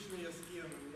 Як зручно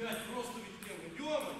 Блядь, просто відкинув. Йомані! І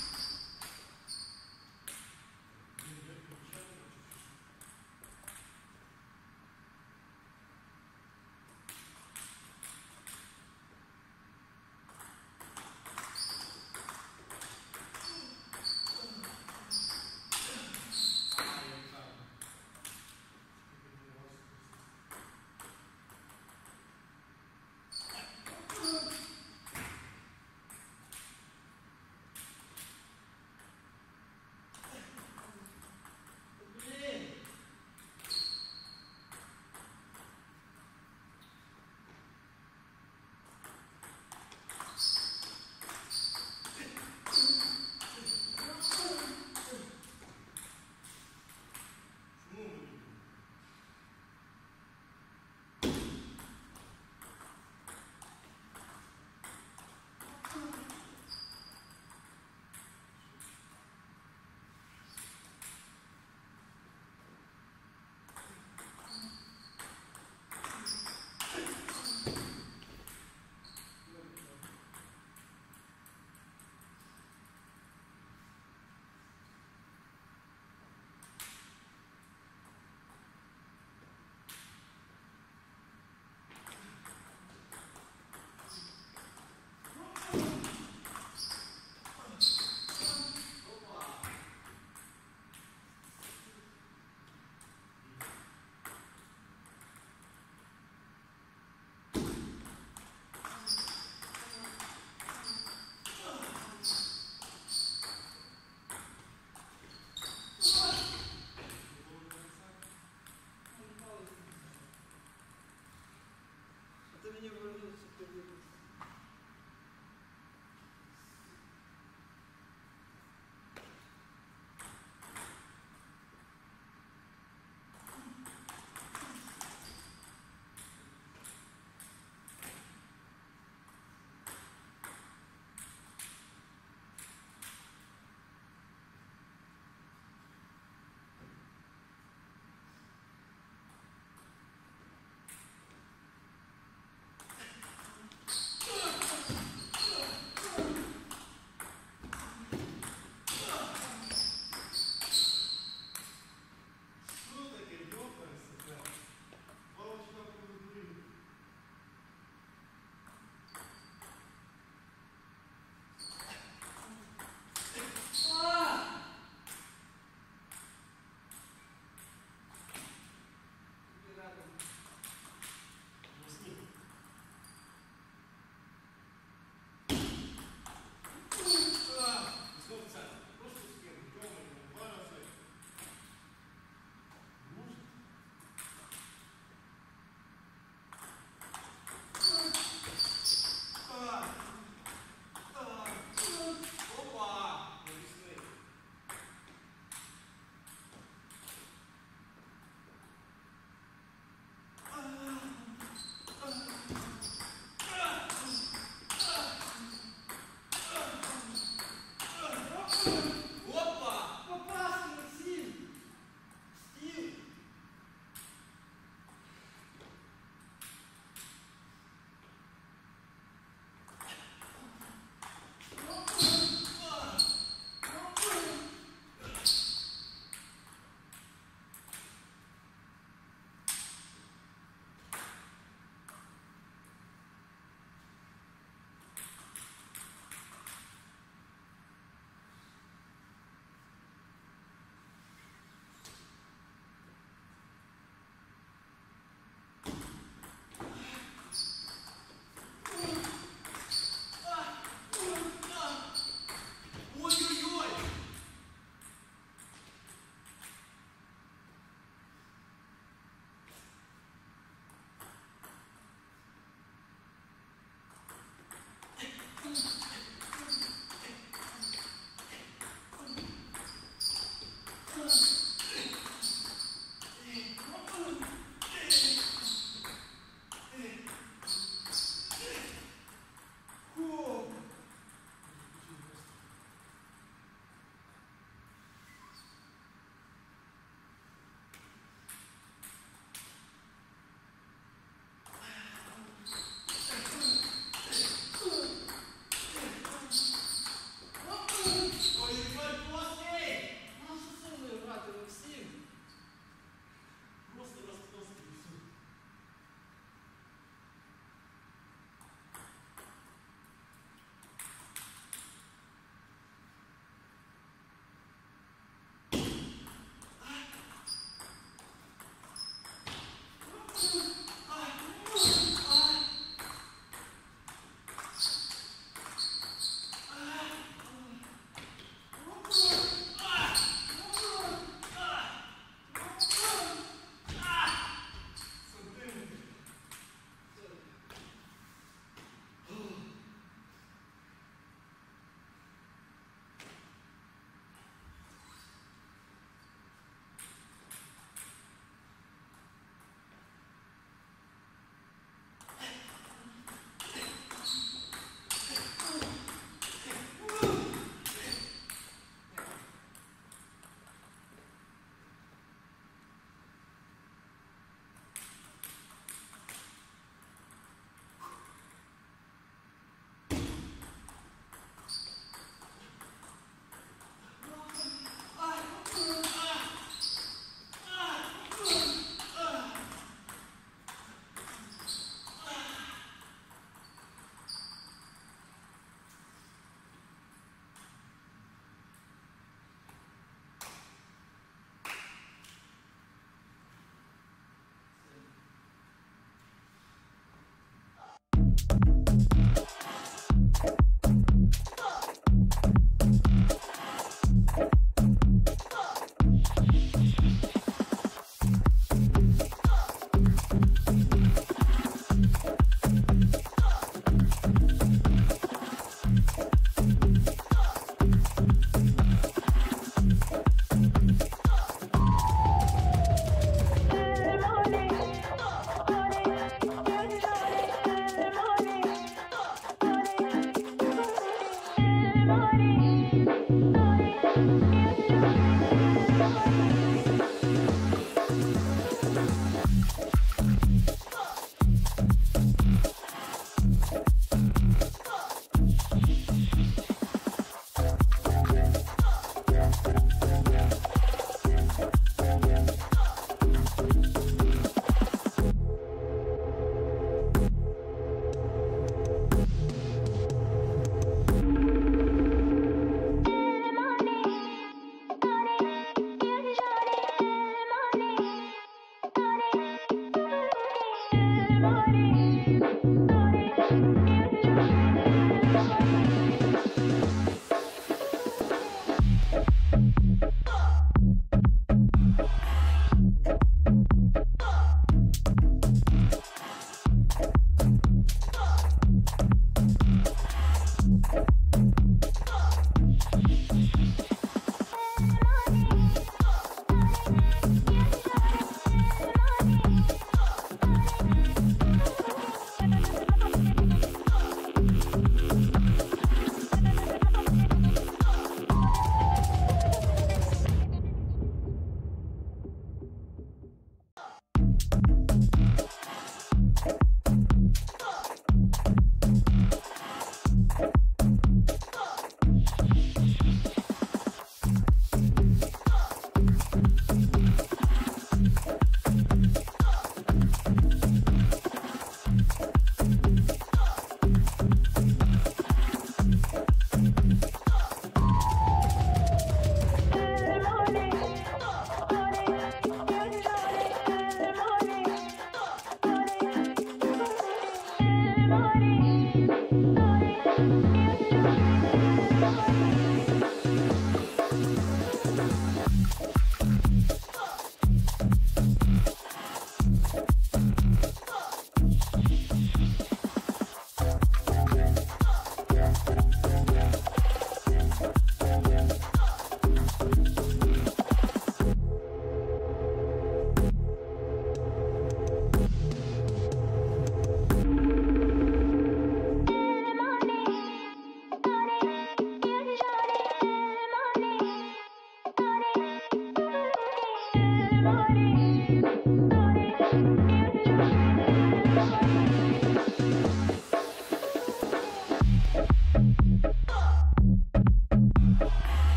меня выразился, ты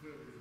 clearly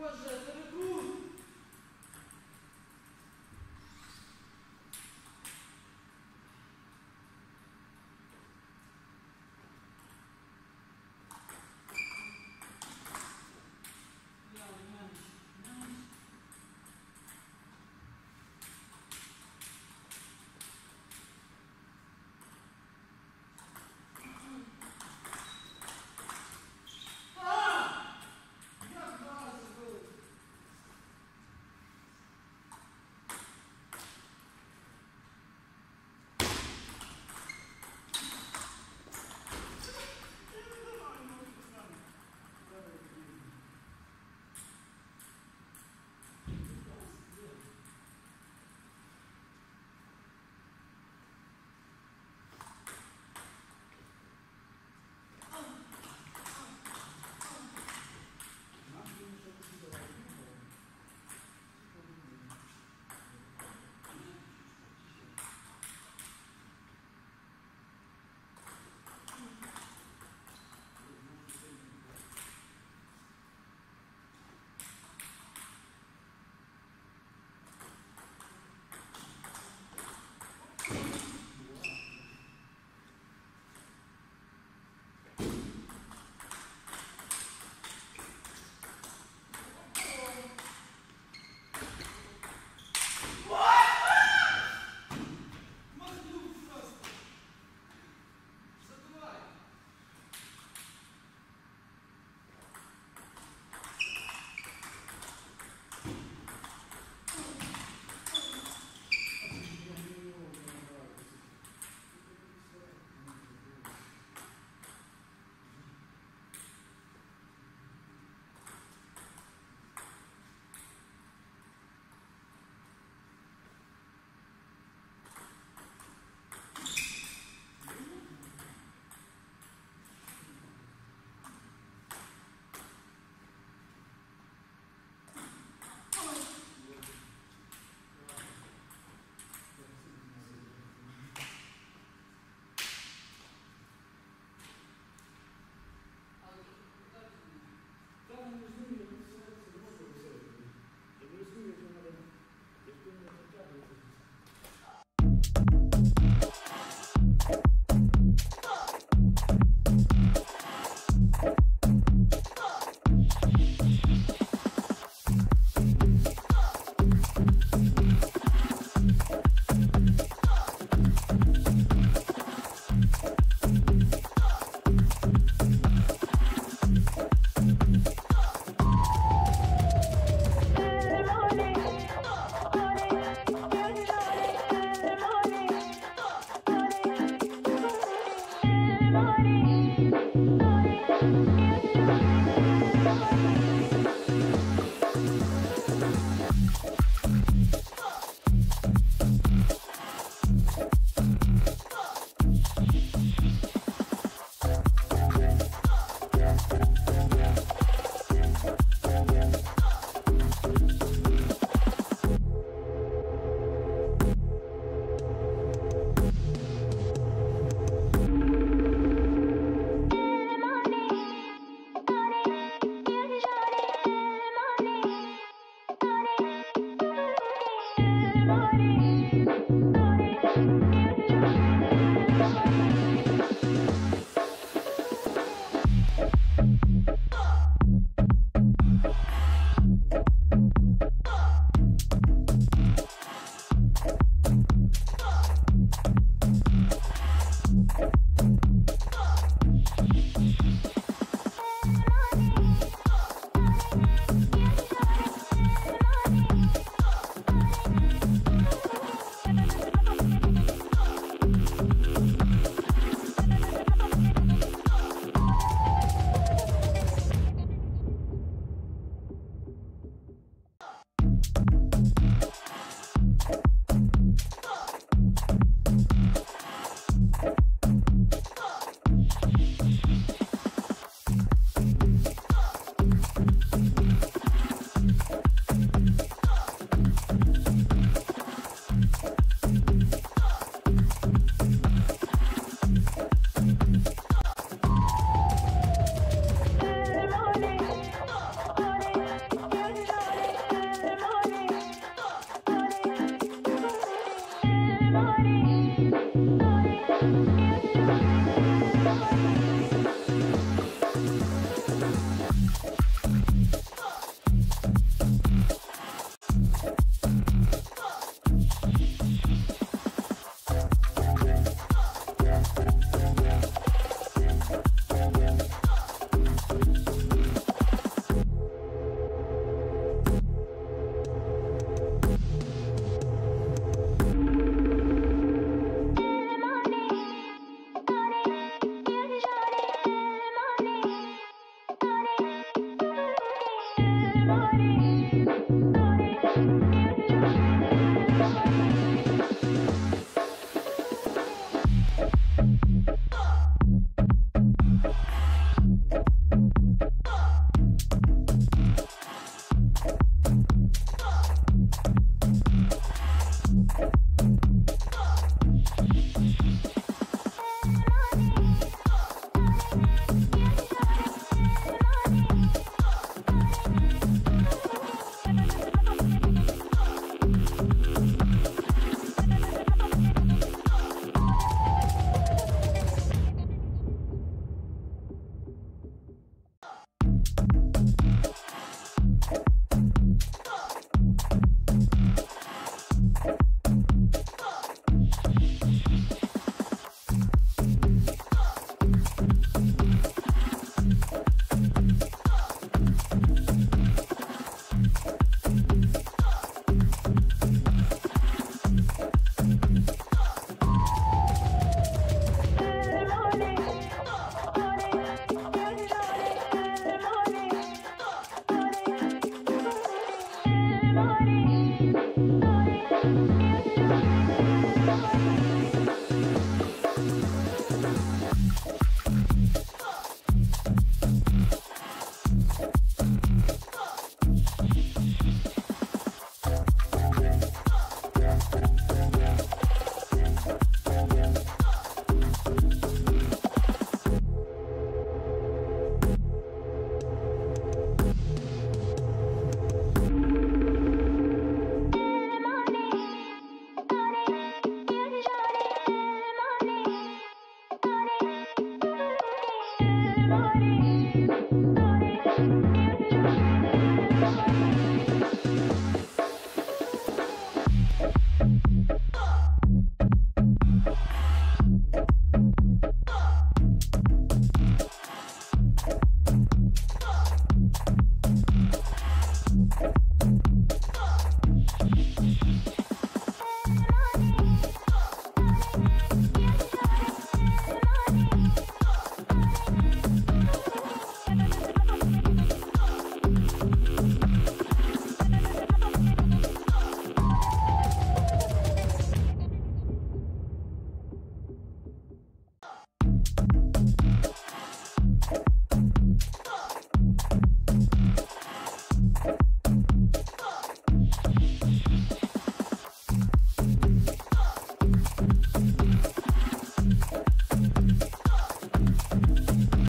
was uh,